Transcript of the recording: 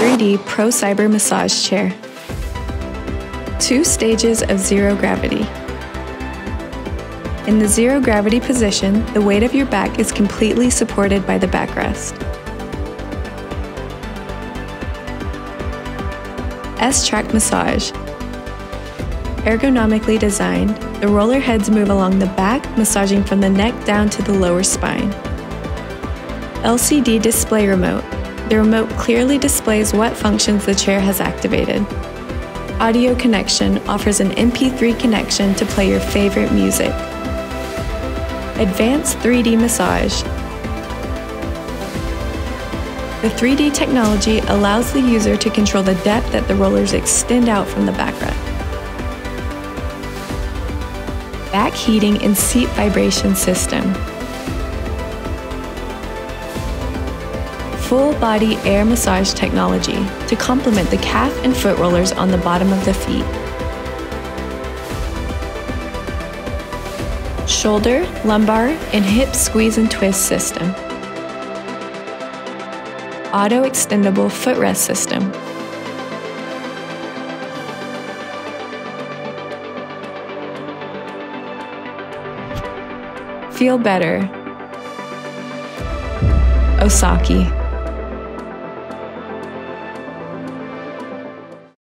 3D Pro Cyber Massage Chair. Two stages of zero gravity. In the zero gravity position, the weight of your back is completely supported by the backrest. S-Track Massage. Ergonomically designed, the roller heads move along the back, massaging from the neck down to the lower spine. LCD display remote. The remote clearly displays what functions the chair has activated. Audio connection offers an MP3 connection to play your favorite music. Advanced 3D Massage. The 3D technology allows the user to control the depth that the rollers extend out from the backrest. Back heating and seat vibration system. Full body air massage technology to complement the calf and foot rollers on the bottom of the feet. shoulder, lumbar, and hip squeeze and twist system. Auto extendable footrest system. Feel better. Osaki.